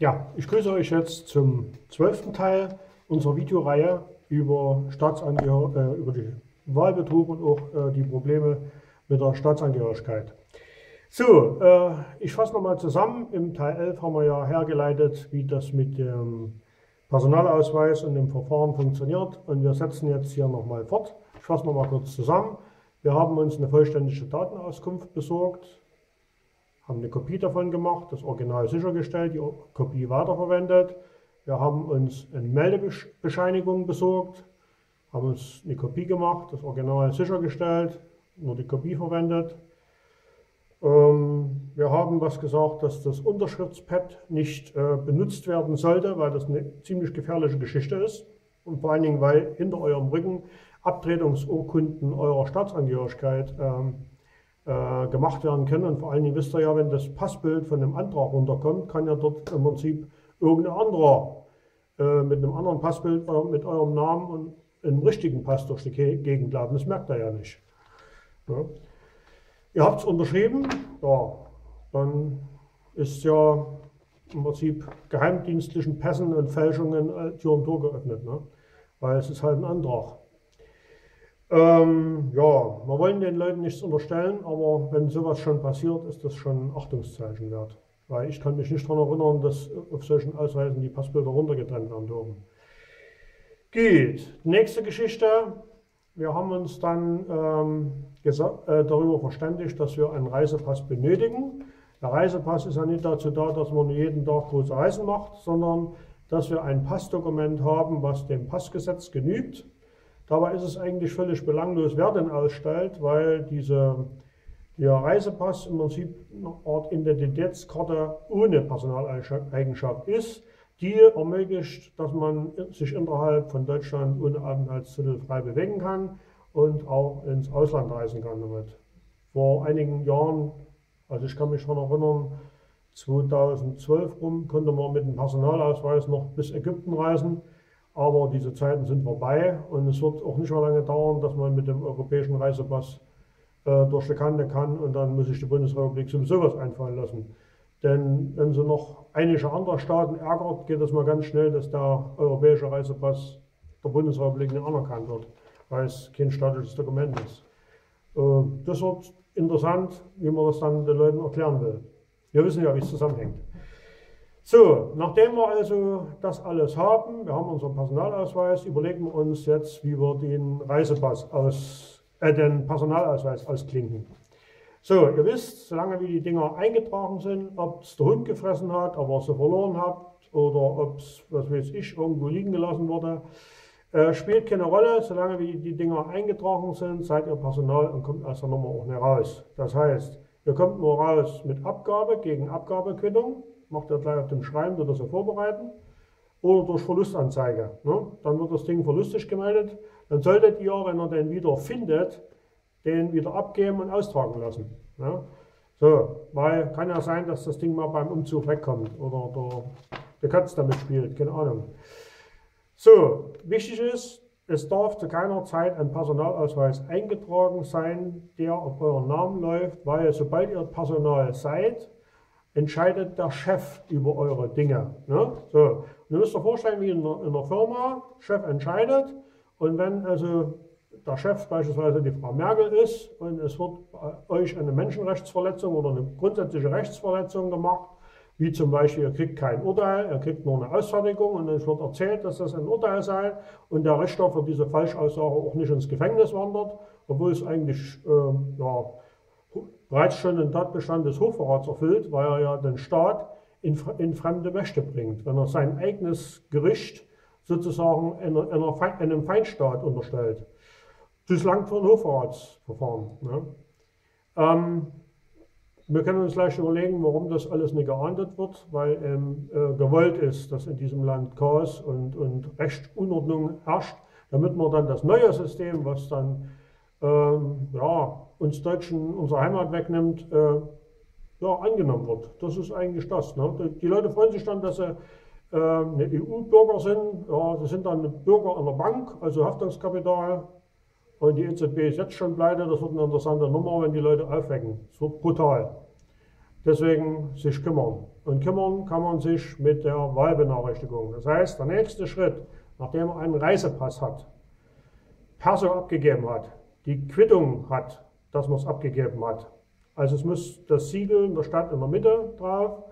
Ja, ich grüße euch jetzt zum zwölften Teil unserer Videoreihe über, Staatsangehör äh, über die Wahlbetrug und auch äh, die Probleme mit der Staatsangehörigkeit. So, äh, ich fasse nochmal zusammen. Im Teil 11 haben wir ja hergeleitet, wie das mit dem Personalausweis und dem Verfahren funktioniert. Und wir setzen jetzt hier nochmal fort. Ich fasse nochmal kurz zusammen. Wir haben uns eine vollständige Datenauskunft besorgt haben eine Kopie davon gemacht, das Original sichergestellt, die Kopie weiterverwendet. Wir haben uns eine Meldebescheinigung besorgt, haben uns eine Kopie gemacht, das Original sichergestellt, nur die Kopie verwendet. Ähm, wir haben was gesagt, dass das Unterschriftspad nicht äh, benutzt werden sollte, weil das eine ziemlich gefährliche Geschichte ist. Und vor allen Dingen, weil hinter eurem Rücken Abtretungsurkunden eurer Staatsangehörigkeit ähm, äh, gemacht werden können. Und vor allen Dingen wisst ihr ja, wenn das Passbild von einem Antrag runterkommt, kann ja dort im Prinzip irgendein anderer äh, mit einem anderen Passbild äh, mit eurem Namen und einem richtigen Pass durch die Gegend laufen. Das merkt er ja nicht. Ja. Ihr habt es unterschrieben, ja, dann ist ja im Prinzip geheimdienstlichen Pässen und Fälschungen äh, Tür und Tor geöffnet, ne? weil es ist halt ein Antrag. Ähm, ja, wir wollen den Leuten nichts unterstellen, aber wenn sowas schon passiert, ist das schon ein Achtungszeichen wert. Weil ich kann mich nicht daran erinnern, dass auf solchen Ausweisen die Passbilder runtergetrennt werden dürfen. Geht. Nächste Geschichte. Wir haben uns dann ähm, äh, darüber verständigt, dass wir einen Reisepass benötigen. Der Reisepass ist ja nicht dazu da, dass man jeden Tag große Reisen macht, sondern dass wir ein Passdokument haben, was dem Passgesetz genügt Dabei ist es eigentlich völlig belanglos, wer den ausstellt, weil diese, der Reisepass im Prinzip eine Art Identitätskarte ohne Personaleigenschaft ist, die ermöglicht, dass man sich innerhalb von Deutschland ohne Aufenthaltstitel frei bewegen kann und auch ins Ausland reisen kann damit. Vor einigen Jahren, also ich kann mich daran erinnern, 2012 rum konnte man mit dem Personalausweis noch bis Ägypten reisen. Aber diese Zeiten sind vorbei und es wird auch nicht mehr lange dauern, dass man mit dem europäischen Reisepass äh, durch die Kante kann und dann muss sich die Bundesrepublik sowieso was einfallen lassen. Denn wenn sie noch einige andere Staaten ärgert, geht es mal ganz schnell, dass der europäische Reisepass der Bundesrepublik nicht anerkannt wird, weil es kein staatliches Dokument ist. Äh, das wird interessant, wie man das dann den Leuten erklären will. Wir wissen ja, wie es zusammenhängt. So, nachdem wir also das alles haben, wir haben unseren Personalausweis, überlegen wir uns jetzt, wie wir den Reisepass aus, äh, den Personalausweis ausklinken. So, ihr wisst, solange wie die Dinger eingetragen sind, ob es der Hund gefressen hat, ob ihr sie verloren habt oder ob es, was weiß ich, irgendwo liegen gelassen wurde, äh, spielt keine Rolle. Solange wie die Dinger eingetragen sind, seid ihr Personal und kommt aus der Nummer auch nicht raus. Das heißt, ihr kommt nur raus mit Abgabe gegen Abgabequittung macht er gleich auf dem Schreiben, wird das er vorbereiten. Oder durch Verlustanzeige. Ne? Dann wird das Ding verlustig gemeldet. Dann solltet ihr, wenn ihr den wieder findet, den wieder abgeben und austragen lassen. Ne? So, weil kann ja sein, dass das Ding mal beim Umzug wegkommt oder der, der Katz damit spielt, keine Ahnung. So, wichtig ist, es darf zu keiner Zeit ein Personalausweis eingetragen sein, der auf euren Namen läuft, weil sobald ihr Personal seid, entscheidet der Chef über eure Dinge. Ne? So. Und ihr müsst euch vorstellen, wie in einer, in einer Firma, Chef entscheidet und wenn also der Chef beispielsweise die Frau Merkel ist und es wird euch eine Menschenrechtsverletzung oder eine grundsätzliche Rechtsverletzung gemacht, wie zum Beispiel, ihr kriegt kein Urteil, ihr kriegt nur eine Ausfertigung und es wird erzählt, dass das ein Urteil sei und der Richter für diese Falschaussage auch nicht ins Gefängnis wandert, obwohl es eigentlich äh, ja, bereits schon den Tatbestand des Hochverrats erfüllt, weil er ja den Staat in, in fremde Mächte bringt, wenn er sein eigenes Gericht sozusagen einer, einer, einem Feindstaat unterstellt. Das langt für ein Hochverratsverfahren. Ne? Ähm, wir können uns gleich überlegen, warum das alles nicht geahndet wird, weil ähm, äh, gewollt ist, dass in diesem Land Chaos und, und Rechtsunordnung herrscht, damit man dann das neue System, was dann ähm, ja, uns Deutschen unsere Heimat wegnimmt, äh, ja, angenommen wird. Das ist eigentlich das. Ne? Die Leute freuen sich dann, dass sie äh, eine EU-Bürger sind. Ja, sie sind dann Bürger einer Bank, also Haftungskapital. Und die EZB ist jetzt schon pleite. Das wird eine interessante Nummer, wenn die Leute aufwecken. Es wird brutal. Deswegen sich kümmern. Und kümmern kann man sich mit der Wahlbenachrichtigung. Das heißt, der nächste Schritt, nachdem er einen Reisepass hat, Perso abgegeben hat, die Quittung hat, dass man es abgegeben hat. Also es muss das Siegel in der Stadt in der Mitte drauf,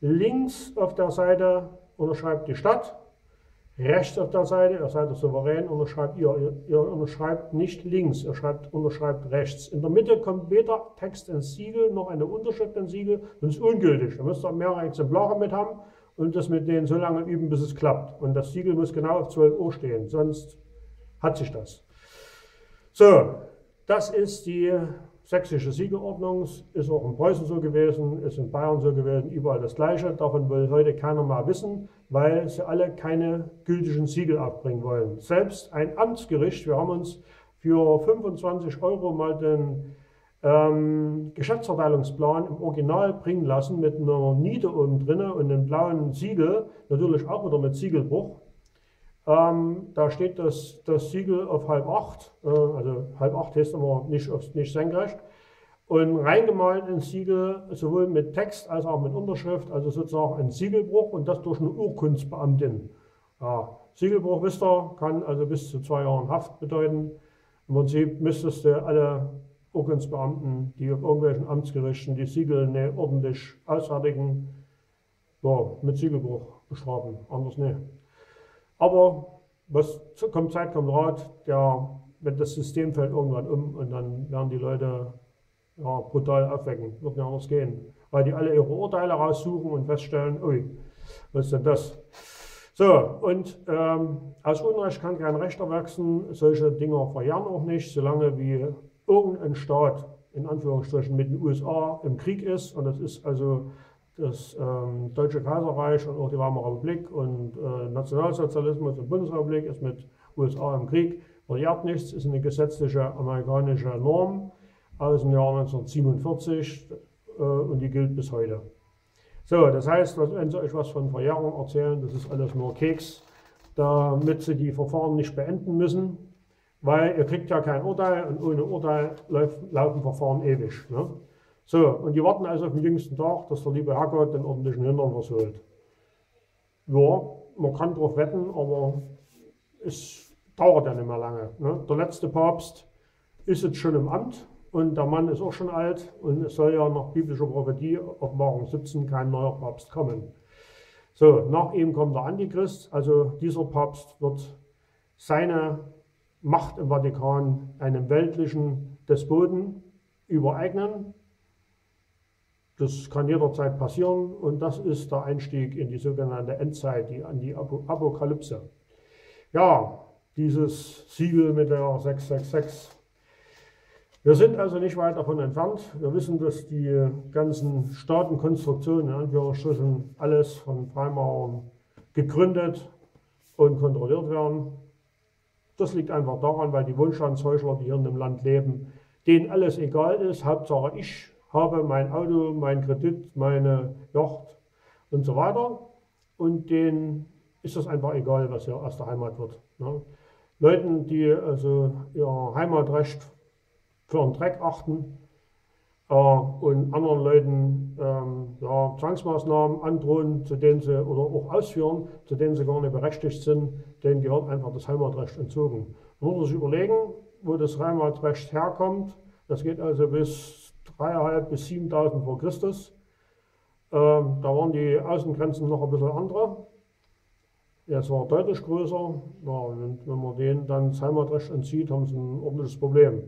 links auf der Seite unterschreibt die Stadt, rechts auf der Seite, ihr seid der Souverän, unterschreibt ihr. ihr. Unterschreibt nicht links, ihr schreibt, unterschreibt rechts. In der Mitte kommt weder Text ins Siegel noch eine Unterschrift ins Siegel, ist ungültig. Da müsst ihr mehrere Exemplare mit haben und das mit denen so lange üben, bis es klappt. Und das Siegel muss genau auf 12 Uhr stehen, sonst hat sich das. So, das ist die sächsische Siegelordnung, ist auch in Preußen so gewesen, ist in Bayern so gewesen, überall das Gleiche. Davon will heute keiner mal wissen, weil sie alle keine gültigen Siegel abbringen wollen. Selbst ein Amtsgericht, wir haben uns für 25 Euro mal den ähm, Geschäftsverteilungsplan im Original bringen lassen mit einer Niete oben drin und einem blauen Siegel, natürlich auch wieder mit Siegelbruch. Ähm, da steht das, das Siegel auf halb acht, äh, also halb acht heißt aber nicht, nicht senkrecht. Und reingemalt ins Siegel, sowohl mit Text als auch mit Unterschrift, also sozusagen ein Siegelbruch und das durch eine Urkundsbeamtin. Ja, Siegelbruch, wisst ihr, kann also bis zu zwei Jahren Haft bedeuten. Im Prinzip müsstest du alle Urkundsbeamten, die auf irgendwelchen Amtsgerichten die Siegel ne, ordentlich ausfertigen, ja, mit Siegelbruch bestrafen, anders nicht. Aber was kommt Zeit, kommt Rat, der, wenn das System fällt irgendwann um und dann werden die Leute ja, brutal aufwecken. Wird nicht anders gehen. Weil die alle ihre Urteile raussuchen und feststellen, ui, was ist denn das? So, und ähm, aus Unrecht kann kein Recht erwachsen. Solche Dinge verjähren auch nicht, solange wie irgendein Staat, in Anführungsstrichen, mit den USA im Krieg ist. Und das ist also das ähm, Deutsche Kaiserreich und auch die Weimarer Republik und äh, Nationalsozialismus und Bundesrepublik ist mit USA im Krieg. Verjährt nichts, ist eine gesetzliche amerikanische Norm aus dem Jahr 1947 äh, und die gilt bis heute. So, das heißt, wenn Sie euch was von Verjährung erzählen, das ist alles nur Keks, damit Sie die Verfahren nicht beenden müssen, weil ihr kriegt ja kein Urteil und ohne Urteil laufen Verfahren ewig. Ne? So, und die warten also auf den jüngsten Tag, dass der liebe Herrgott den ordentlichen Hintern versohlt. Ja, man kann drauf wetten, aber es dauert ja nicht mehr lange. Ne? Der letzte Papst ist jetzt schon im Amt und der Mann ist auch schon alt und es soll ja nach biblischer Prophetie, Offenbarung 17, kein neuer Papst kommen. So, nach ihm kommt der Antichrist, also dieser Papst wird seine Macht im Vatikan einem weltlichen Despoten übereignen das kann jederzeit passieren und das ist der Einstieg in die sogenannte Endzeit, die, an die Apokalypse. Ja, dieses Siegel mit der 666. Wir sind also nicht weit davon entfernt. Wir wissen, dass die ganzen Staatenkonstruktionen, in Anführungsstrichen, alles von Freimaurern gegründet und kontrolliert werden. Das liegt einfach daran, weil die Wohlstandshäusler, die hier in dem Land leben, denen alles egal ist. Hauptsache ich habe mein Auto, mein Kredit, meine Yacht und so weiter. Und denen ist das einfach egal, was hier aus der Heimat wird. Ne? Leuten, die also ihr Heimatrecht für einen Dreck achten äh, und anderen Leuten ähm, ja, Zwangsmaßnahmen androhen, zu denen sie oder auch ausführen, zu denen sie gar nicht berechtigt sind, denen gehört einfach das Heimatrecht entzogen. Man muss sich überlegen, wo das Heimatrecht herkommt. Das geht also bis 3.500 bis 7.000 vor Christus. Ähm, da waren die Außengrenzen noch ein bisschen andere. Es war deutlich größer. Ja, und wenn man denen dann das Heimatrecht entzieht, haben sie ein ordentliches Problem.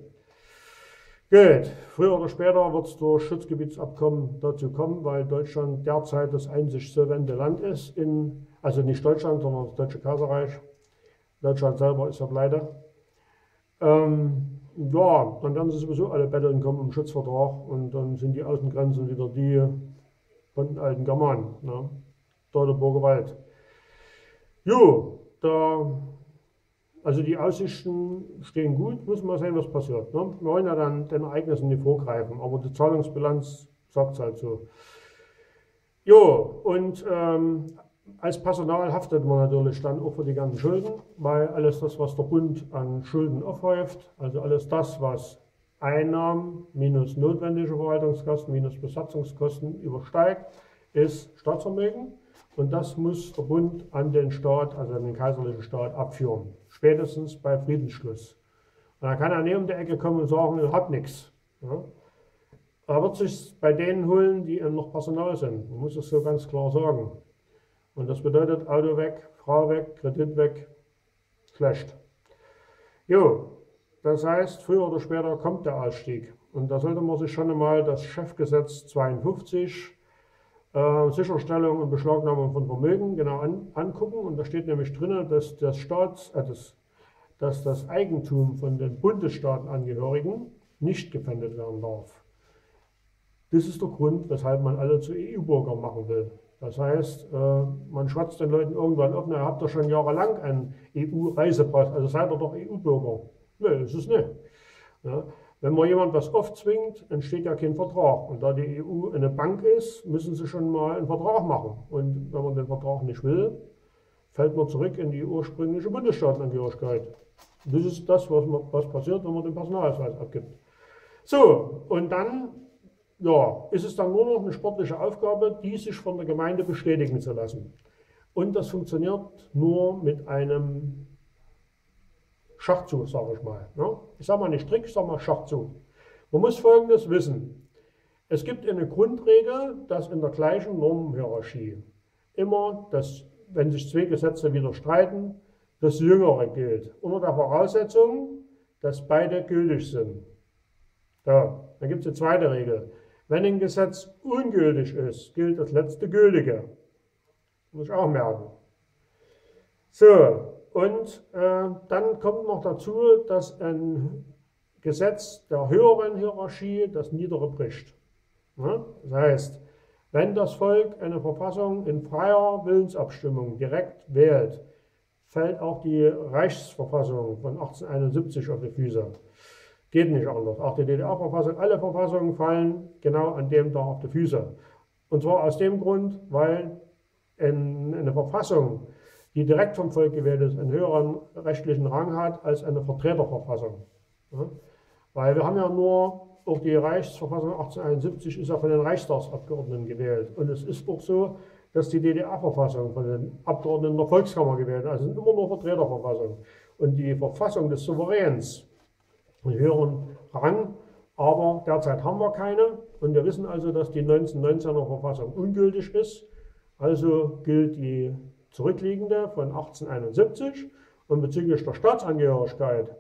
Gut, früher oder später wird es durch Schutzgebietsabkommen dazu kommen, weil Deutschland derzeit das einzig solvente Land ist, in, also nicht Deutschland, sondern das Deutsche Kaiserreich. Deutschland selber ist ja pleite. Ähm, ja, dann werden sie sowieso alle betteln kommen im Schutzvertrag und dann sind die Außengrenzen wieder die von den alten Germanen. Ne? Teutoburger Wald. Jo, da, also die Aussichten stehen gut, muss man sehen, was passiert. Ne? Wir wollen ja dann den Ereignissen nicht vorgreifen, aber die Zahlungsbilanz sagt es halt so. Jo, und ähm, als Personal haftet man natürlich dann auch für die ganzen Schulden, weil alles das, was der Bund an Schulden aufhäuft, also alles das, was Einnahmen minus notwendige Verwaltungskosten minus Besatzungskosten übersteigt, ist Staatsvermögen und das muss der Bund an den Staat, also an den kaiserlichen Staat, abführen. Spätestens bei Friedensschluss. Und da kann er nicht um die Ecke kommen und sagen, ich habe nichts. Ja? Er wird sich bei denen holen, die noch Personal sind. Man muss es so ganz klar sagen. Und das bedeutet Auto weg, Frau weg, Kredit weg, schlecht. Jo, das heißt, früher oder später kommt der Ausstieg. Und da sollte man sich schon einmal das Chefgesetz 52, äh, Sicherstellung und Beschlagnahmung von Vermögen, genau an, angucken. Und da steht nämlich drin, dass das, Staats, äh, das, dass das Eigentum von den Bundesstaatenangehörigen nicht gefändet werden darf. Das ist der Grund, weshalb man alle zu EU-Bürgern machen will. Das heißt, äh, man schwatzt den Leuten irgendwann auf, ihr habt doch schon jahrelang einen EU-Reisepass, also seid ihr doch EU-Bürger. Nö, ist es nicht. Ja. Wenn man jemand was aufzwingt, entsteht ja kein Vertrag. Und da die EU eine Bank ist, müssen sie schon mal einen Vertrag machen. Und wenn man den Vertrag nicht will, fällt man zurück in die ursprüngliche Bundesstaatenangehörigkeit. Das ist das, was, man, was passiert, wenn man den Personalausweis abgibt. So, und dann ja, ist es dann nur noch eine sportliche Aufgabe, die sich von der Gemeinde bestätigen zu lassen. Und das funktioniert nur mit einem Schachzug, sage ich mal. Ne? Ich sage mal nicht Trick, ich sage mal Schachzug. Man muss Folgendes wissen. Es gibt eine Grundregel, dass in der gleichen Normenhierarchie immer, das, wenn sich zwei Gesetze widerstreiten, das Jüngere gilt. Unter der Voraussetzung, dass beide gültig sind. Ja, dann gibt es eine zweite Regel. Wenn ein Gesetz ungültig ist, gilt das letzte Gültige. Muss ich auch merken. So, und äh, dann kommt noch dazu, dass ein Gesetz der höheren Hierarchie das niedere bricht. Ja? Das heißt, wenn das Volk eine Verfassung in freier Willensabstimmung direkt wählt, fällt auch die Reichsverfassung von 1871 auf die Füße. Geht nicht anders. Auch die DDR-Verfassung, alle Verfassungen fallen genau an dem da auf die Füße. Und zwar aus dem Grund, weil eine Verfassung die direkt vom Volk gewählt ist, einen höheren rechtlichen Rang hat als eine Vertreterverfassung. Ja? Weil wir haben ja nur, auch die Reichsverfassung 1871 ist ja von den Reichstagsabgeordneten gewählt. Und es ist auch so, dass die DDR-Verfassung von den Abgeordneten der Volkskammer gewählt ist. Also sind immer nur Vertreterverfassungen. Und die Verfassung des Souveräns, einen höheren Rang, aber derzeit haben wir keine. Und wir wissen also, dass die 1919er Verfassung ungültig ist. Also gilt die zurückliegende von 1871 und bezüglich der Staatsangehörigkeit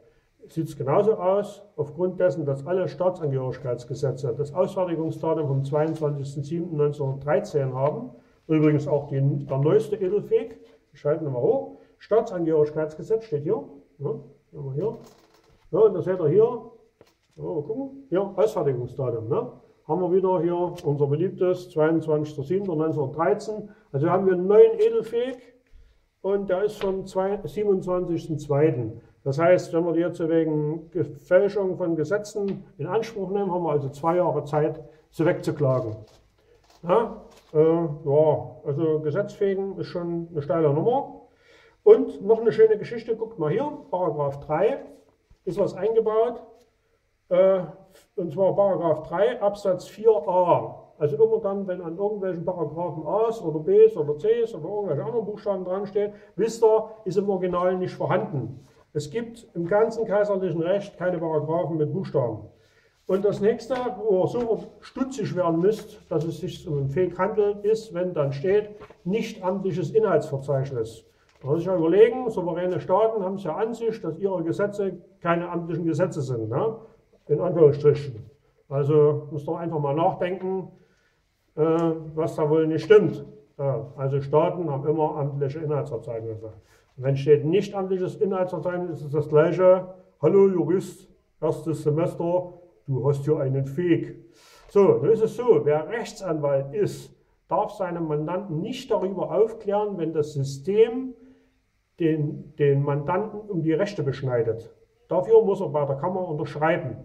sieht es genauso aus, aufgrund dessen, dass alle Staatsangehörigkeitsgesetze das Ausfertigungsdatum vom 22.07.1913 haben, übrigens auch die, der neueste Edelfeg, ich schalte mal hoch, Staatsangehörigkeitsgesetz steht hier, ja, hier, ja, und das seht ihr hier, mal gucken, hier, Ausfertigungsdatum, ne? haben wir wieder hier unser beliebtes 22.07.1913. Also haben wir einen neuen Edelfeg und der ist vom 27.02. Das heißt, wenn wir die jetzt wegen Fälschung von Gesetzen in Anspruch nehmen, haben wir also zwei Jahre Zeit, sie wegzuklagen. Ja, äh, ja, also Gesetzfegen ist schon eine steile Nummer. Und noch eine schöne Geschichte, guckt mal hier, Paragraph 3, ist was eingebaut. Äh, und zwar Paragraph 3 Absatz 4a. Also immer dann, wenn an irgendwelchen Paragraphen A's oder B's oder C's oder irgendwelche anderen Buchstaben dran steht, wisst ihr, ist im Original nicht vorhanden. Es gibt im ganzen kaiserlichen Recht keine Paragraphen mit Buchstaben. Und das nächste, wo ihr so stutzig werden müsst, dass es sich um ein Fake handelt, ist, wenn dann steht, nicht amtliches Inhaltsverzeichnis. Da muss ich ja überlegen, souveräne Staaten haben es ja an sich, dass ihre Gesetze keine amtlichen Gesetze sind. Ne? in Anführungsstrichen. Also muss doch einfach mal nachdenken, äh, was da wohl nicht stimmt. Ja, also Staaten haben immer amtliche Inhaltsverzeichnisse. Wenn steht nicht amtliches Inhaltsverzeichnis, ist es das gleiche, hallo Jurist, erstes Semester, du hast hier einen Feg. So, nun ist es so, wer Rechtsanwalt ist, darf seinen Mandanten nicht darüber aufklären, wenn das System den, den Mandanten um die Rechte beschneidet. Dafür muss er bei der Kammer unterschreiben.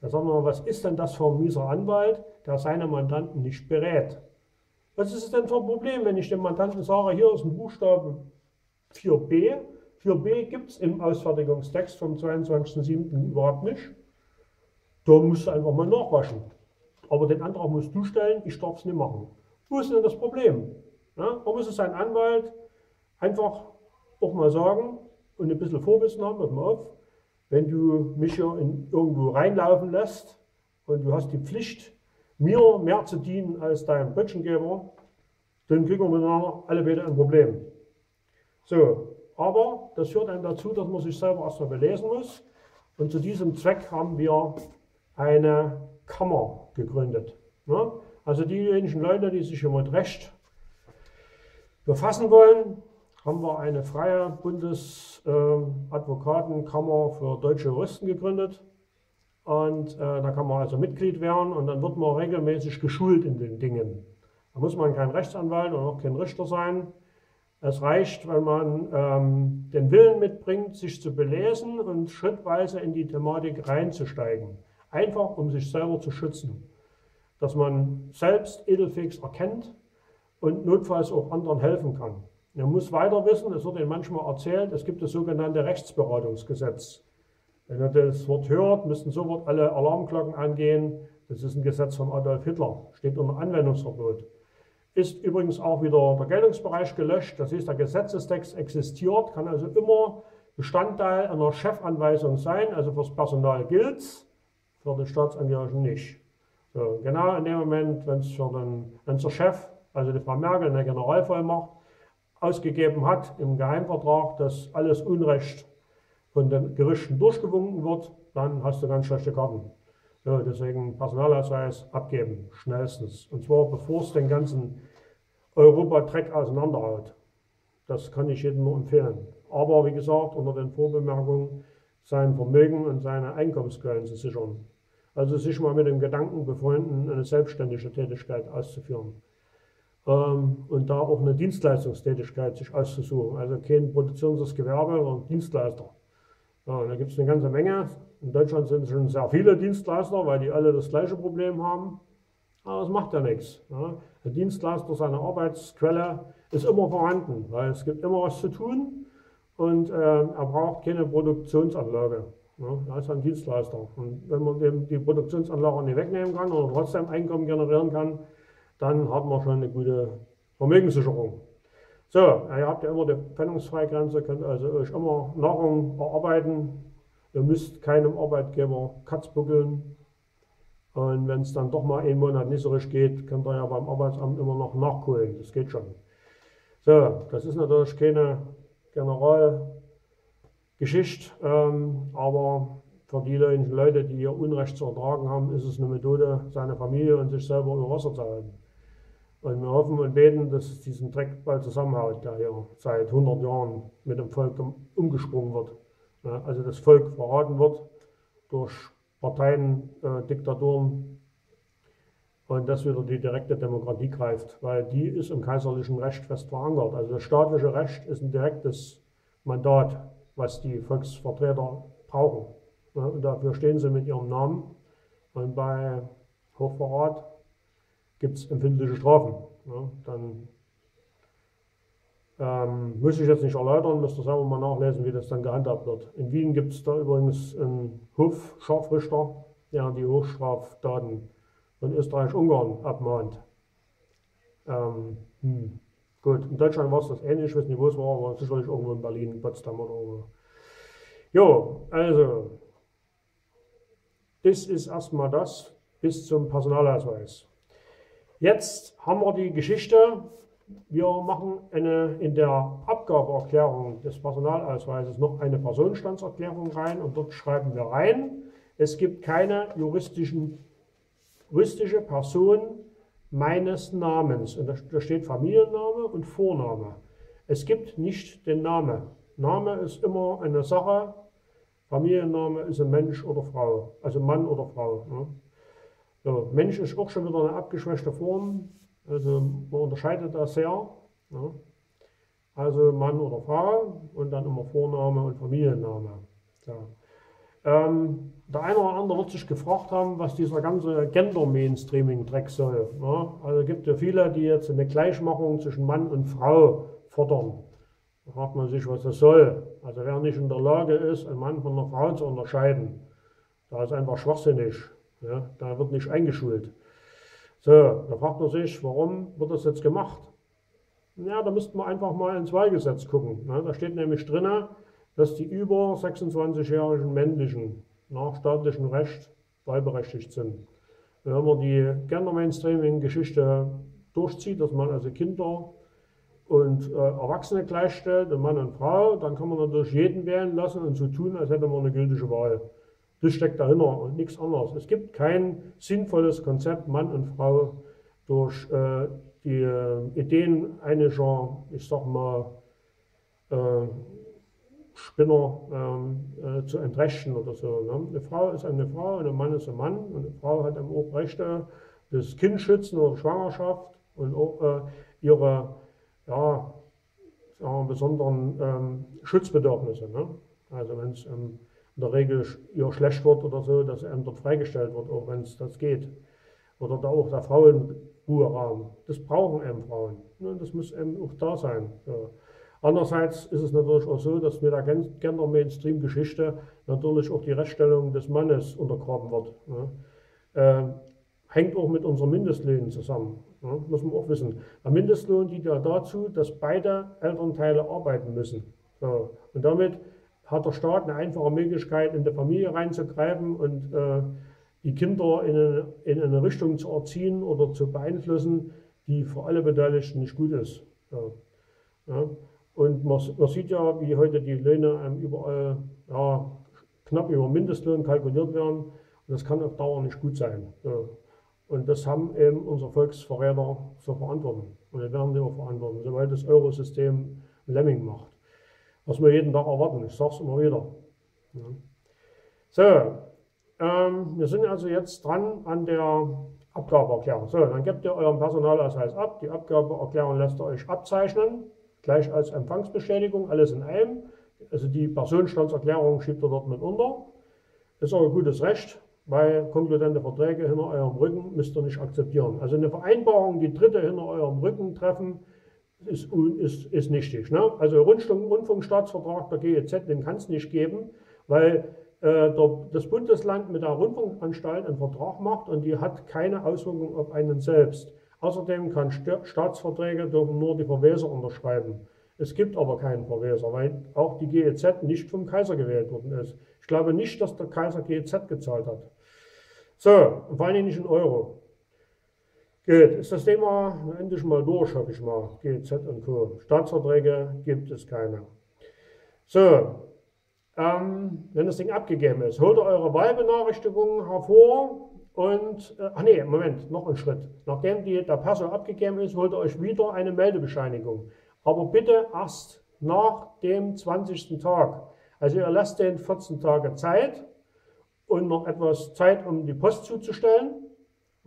Da sagen wir mal, was ist denn das für ein mieser Anwalt, der seine Mandanten nicht berät? Was ist es denn für ein Problem, wenn ich dem Mandanten sage, hier ist ein Buchstabe 4b. 4b gibt es im Ausfertigungstext vom 22.07. überhaupt nicht. Da musst du einfach mal nachwaschen. Aber den Antrag musst du stellen, ich darf es nicht machen. Wo ist denn das Problem? Ja, warum muss es ein Anwalt einfach auch mal sagen und ein bisschen Vorwissen haben, pass mal auf, wenn du mich hier in, irgendwo reinlaufen lässt und du hast die Pflicht, mir mehr zu dienen als dein Brötchengeber, dann kriegen wir miteinander alle beide ein Problem. So, aber das führt dann dazu, dass man sich selber erstmal belesen muss. Und zu diesem Zweck haben wir eine Kammer gegründet. Ja? Also diejenigen Leute, die sich hier mit Recht befassen wollen, haben wir eine freie Bundesadvokatenkammer für deutsche Juristen gegründet. Und äh, da kann man also Mitglied werden und dann wird man regelmäßig geschult in den Dingen. Da muss man kein Rechtsanwalt oder auch kein Richter sein. Es reicht, wenn man ähm, den Willen mitbringt, sich zu belesen und schrittweise in die Thematik reinzusteigen. Einfach, um sich selber zu schützen. Dass man selbst Edelfix erkennt und notfalls auch anderen helfen kann. Man muss weiter wissen, es wird Ihnen manchmal erzählt, es gibt das sogenannte Rechtsberatungsgesetz. Wenn ihr das Wort hört, müssten sofort alle Alarmglocken angehen. Das ist ein Gesetz von Adolf Hitler, steht unter Anwendungsverbot. Ist übrigens auch wieder der Geltungsbereich gelöscht. Das heißt, der Gesetzestext existiert, kann also immer Bestandteil einer Chefanweisung sein. Also fürs Personal gilt es, für den Staatsangehörigen nicht. So, genau in dem Moment, wenn es der Chef, also die Frau Merkel, eine Generalvollmacht ausgegeben hat im Geheimvertrag, dass alles Unrecht von den Gerichten durchgewunken wird, dann hast du ganz schlechte Karten. Ja, deswegen Personalausweis abgeben, schnellstens. Und zwar bevor es den ganzen Europa-Dreck auseinanderhaut. Das kann ich jedem nur empfehlen. Aber wie gesagt, unter den Vorbemerkungen, sein Vermögen und seine Einkommensquellen zu sichern. Also sich mal mit dem Gedanken befreunden, eine selbstständige Tätigkeit auszuführen. Ähm, und da auch eine Dienstleistungstätigkeit sich auszusuchen. Also kein produzierendes Gewerbe, sondern Dienstleister. Ja, da gibt es eine ganze Menge. In Deutschland sind es schon sehr viele Dienstleister, weil die alle das gleiche Problem haben. Aber das macht ja nichts. Ja. Der Dienstleister, seine Arbeitsquelle ist immer vorhanden, weil es gibt immer was zu tun und äh, er braucht keine Produktionsanlage. Ja. Er ist ein Dienstleister. Und wenn man dem die Produktionsanlage nicht wegnehmen kann oder trotzdem Einkommen generieren kann, dann hat man schon eine gute Vermögenssicherung. So, ihr habt ja immer die Pfändungsfreigrenze, könnt also euch immer Nahrung erarbeiten. Ihr müsst keinem Arbeitgeber Katz buckeln. Und wenn es dann doch mal einen Monat nicht so richtig geht, könnt ihr ja beim Arbeitsamt immer noch nachholen. Das geht schon. So, das ist natürlich keine Generalgeschichte, ähm, aber für die Leute, die hier Unrecht zu ertragen haben, ist es eine Methode, seine Familie und sich selber über Wasser zu halten. Und wir hoffen und beten, dass es diesen Dreck bald zusammenhaut, der hier seit 100 Jahren mit dem Volk umgesprungen wird. Also das Volk verraten wird durch Parteien, äh, Diktaturen und dass wieder die direkte Demokratie greift, weil die ist im kaiserlichen Recht fest verankert. Also das staatliche Recht ist ein direktes Mandat, was die Volksvertreter brauchen. Und dafür stehen sie mit ihrem Namen. Und bei Hochverrat gibt es empfindliche Strafen. Ja, dann ähm, muss ich jetzt nicht erläutern, müsst ihr selber mal nachlesen, wie das dann gehandhabt wird. In Wien gibt es da übrigens einen Hofscharfrichter, der die Hochstraftaten von Österreich-Ungarn abmahnt. Ähm, hm. Gut, in Deutschland war es das ähnlich, ich weiß nicht, wo es war, aber sicherlich irgendwo in Berlin, Potsdam oder so. Jo, also, das ist erstmal das bis zum Personalausweis. Jetzt haben wir die Geschichte, wir machen eine, in der Abgabeerklärung des Personalausweises noch eine Personenstandserklärung rein und dort schreiben wir rein, es gibt keine juristische Person meines Namens. Und da steht Familienname und Vorname. Es gibt nicht den Namen. Name ist immer eine Sache, Familienname ist ein Mensch oder Frau, also Mann oder Frau. Ne? So, Mensch ist auch schon wieder eine abgeschwächte Form. Also man unterscheidet das sehr. Ja. Also Mann oder Frau und dann immer Vorname und Familienname. So. Ähm, der eine oder andere wird sich gefragt haben, was dieser ganze Gender-Mainstreaming-Dreck soll. Ja. Also gibt ja viele, die jetzt eine Gleichmachung zwischen Mann und Frau fordern. Da fragt man sich, was das soll. Also wer nicht in der Lage ist, einen Mann von einer Frau zu unterscheiden, da ist einfach schwachsinnig. Ja, da wird nicht eingeschult. So, da fragt man sich, warum wird das jetzt gemacht? Ja, da müssten wir einfach mal ins Wahlgesetz gucken. Ne? Da steht nämlich drin, dass die über 26-jährigen männlichen nach staatlichem Recht wahlberechtigt sind. Wenn man die Gender Mainstreaming-Geschichte durchzieht, dass man also Kinder und äh, Erwachsene gleichstellt, Mann und Frau, dann kann man natürlich jeden wählen lassen und so tun, als hätte man eine gültige Wahl. Das steckt dahinter und nichts anderes. Es gibt kein sinnvolles Konzept, Mann und Frau durch äh, die äh, Ideen einiger, ich sag mal, äh, Spinner ähm, äh, zu entrechten oder so. Ne? Eine Frau ist eine Frau und ein Mann ist ein Mann und eine Frau hat auch Rechte des Kindschützen oder Schwangerschaft und auch äh, ihre ja, wir, besonderen ähm, Schutzbedürfnisse. Ne? Also wenn es ähm, in der Regel ihr schlecht wird oder so, dass er dort freigestellt wird, auch wenn es das geht. Oder da auch der Frauenruheraum. Das brauchen eben Frauen. Ne? Das muss eben auch da sein. So. Andererseits ist es natürlich auch so, dass mit der Gender-Mainstream-Geschichte natürlich auch die Rechtsstellung des Mannes untergraben wird. Ne? Äh, hängt auch mit unseren Mindestlöhnen zusammen. Ja, muss man auch wissen. Der Mindestlohn dient ja dazu, dass beide Elternteile arbeiten müssen. So. Und damit hat der Staat eine einfache Möglichkeit, in die Familie reinzugreifen und äh, die Kinder in eine, in eine, Richtung zu erziehen oder zu beeinflussen, die für alle Beteiligten nicht gut ist. So. Ja. Und man, man, sieht ja, wie heute die Löhne ähm, überall ja, knapp über Mindestlohn kalkuliert werden. Und das kann auf Dauer nicht gut sein. Und das haben eben unsere Volksverräter zu verantworten. Und wir werden die auch verantworten, sobald das Eurosystem Lemming macht. Was wir jeden Tag erwarten, ich sage es immer wieder. Ja. So, ähm, wir sind also jetzt dran an der Abgabeerklärung. So, dann gebt ihr euren Personalausweis ab. Die Abgabeerklärung lässt ihr euch abzeichnen, gleich als Empfangsbestätigung, alles in einem. Also die Personenstandserklärung schiebt ihr dort mit unter. Ist ein gutes Recht weil konkludente Verträge hinter eurem Rücken müsst ihr nicht akzeptieren. Also eine Vereinbarung, die Dritte hinter eurem Rücken treffen, ist, ist, ist nichtig. Ne? Also Rundfunk, Rundfunkstaatsvertrag der GEZ, den kann es nicht geben, weil äh, der, das Bundesland mit der Rundfunkanstalt einen Vertrag macht und die hat keine Auswirkung auf einen selbst. Außerdem kann Staatsverträge dürfen nur die Verweser unterschreiben. Es gibt aber keinen Verweser, weil auch die GEZ nicht vom Kaiser gewählt worden ist. Ich glaube nicht, dass der Kaiser GEZ gezahlt hat. So, vor allem nicht in Euro. Gut, ist das Thema endlich mal durch, hoffe ich mal. GZ und Co. Staatsverträge gibt es keine. So, ähm, wenn das Ding abgegeben ist, holt ihr eure Wahlbenachrichtigung hervor und, äh, ach nee, Moment, noch ein Schritt. Nachdem die, der Perso abgegeben ist, holt ihr euch wieder eine Meldebescheinigung. Aber bitte erst nach dem 20. Tag. Also ihr lasst den 14 Tage Zeit und noch etwas Zeit, um die Post zuzustellen,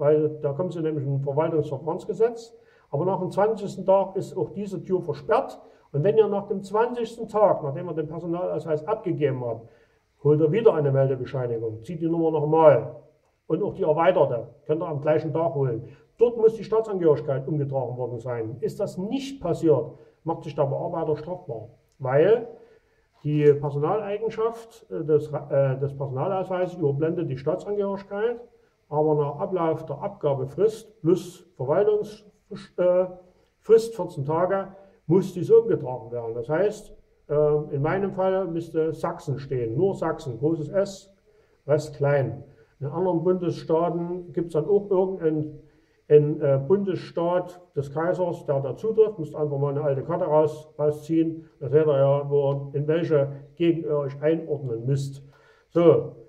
weil da kommt sie nämlich im Verwaltungsverfahrensgesetz. Aber nach dem 20. Tag ist auch diese Tür versperrt. Und wenn ihr nach dem 20. Tag, nachdem ihr den Personalausweis abgegeben habt, holt ihr wieder eine Meldebescheinigung, zieht die Nummer nochmal und auch die erweiterte, könnt ihr am gleichen Tag holen. Dort muss die Staatsangehörigkeit umgetragen worden sein. Ist das nicht passiert, macht sich der Bearbeiter strafbar, weil die Personaleigenschaft äh, des, äh, des Personalausweises überblendet die Staatsangehörigkeit, aber nach Ablauf der Abgabefrist plus Verwaltungsfrist, äh, 14 Tage, muss dies umgetragen werden. Das heißt, äh, in meinem Fall müsste Sachsen stehen, nur Sachsen, großes S, Rest klein. In anderen Bundesstaaten gibt es dann auch irgendein ein äh, Bundesstaat des Kaisers, der dazu trifft, müsst einfach mal eine alte Karte raus, rausziehen, da seht ihr ja, wo, in welche Gegend ihr euch einordnen müsst. So,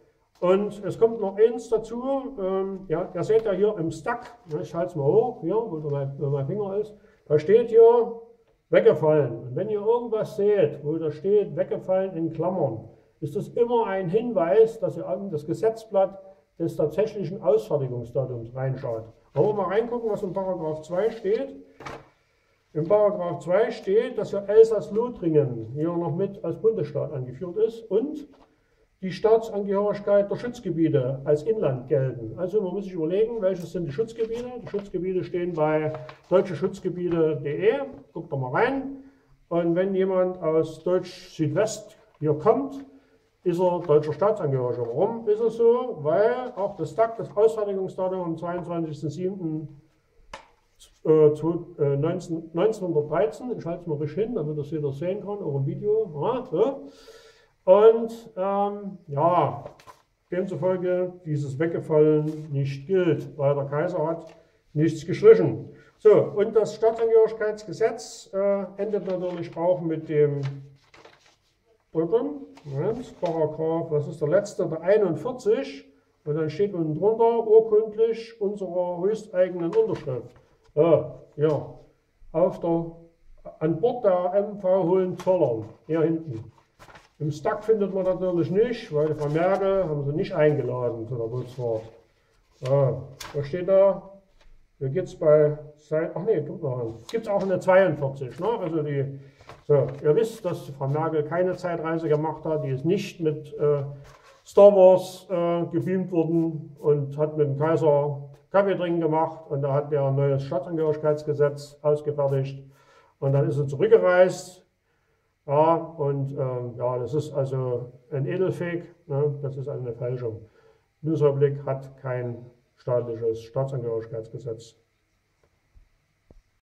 und es kommt noch eins dazu, ähm, ja, ihr seht ja hier im Stack, ne, ich halte es mal hoch, hier, wo mein, wo mein Finger ist, da steht hier weggefallen. Und wenn ihr irgendwas seht, wo da steht weggefallen in Klammern, ist das immer ein Hinweis, dass ihr an das Gesetzblatt des tatsächlichen Ausfertigungsdatums reinschaut. Wollen wir mal reingucken, was in Paragraph 2 steht? In Paragraph 2 steht, dass ja Elsass-Lothringen hier noch mit als Bundesstaat angeführt ist und die Staatsangehörigkeit der Schutzgebiete als Inland gelten. Also man muss sich überlegen, welches sind die Schutzgebiete. Die Schutzgebiete stehen bei deutscheschutzgebiete.de. Guckt doch mal rein. Und wenn jemand aus Deutsch Südwest hier kommt, ist er deutscher Staatsangehöriger. Warum ist es so? Weil auch das DAC, das Ausfertigungsdatum am 22.07. 1913, ich halte es mal richtig hin, damit das jeder sehen kann, auch im Video. Ja, so. Und ähm, ja, demzufolge dieses Weggefallen nicht gilt, weil der Kaiser hat nichts gestrichen. So, und das Staatsangehörigkeitsgesetz äh, endet natürlich auch mit dem dritten, Moment, Paragraph, was ist der letzte, der 41, und dann steht unten drunter urkundlich unserer höchsteigenen Unterschrift. Äh, ja, auf der, an Bord der MV Hohenzollern, hier hinten. Im Stack findet man natürlich nicht, weil die Frau Merkel haben sie nicht eingeladen zu der Bootsfahrt. Ja, was steht da? Hier geht es bei, ach nee, guck mal an. Gibt es auch eine 42, ne? Also die, so, ihr wisst, dass Frau Merkel keine Zeitreise gemacht hat, die ist nicht mit äh, Star Wars äh, gebeamt worden und hat mit dem Kaiser Kaffee trinken gemacht und da hat der ein neues Staatsangehörigkeitsgesetz ausgefertigt und dann ist sie zurückgereist ja, und ähm, ja, das ist also ein Edelfake, ne? das ist eine Fälschung. Bundesrepublik hat kein staatliches Staatsangehörigkeitsgesetz.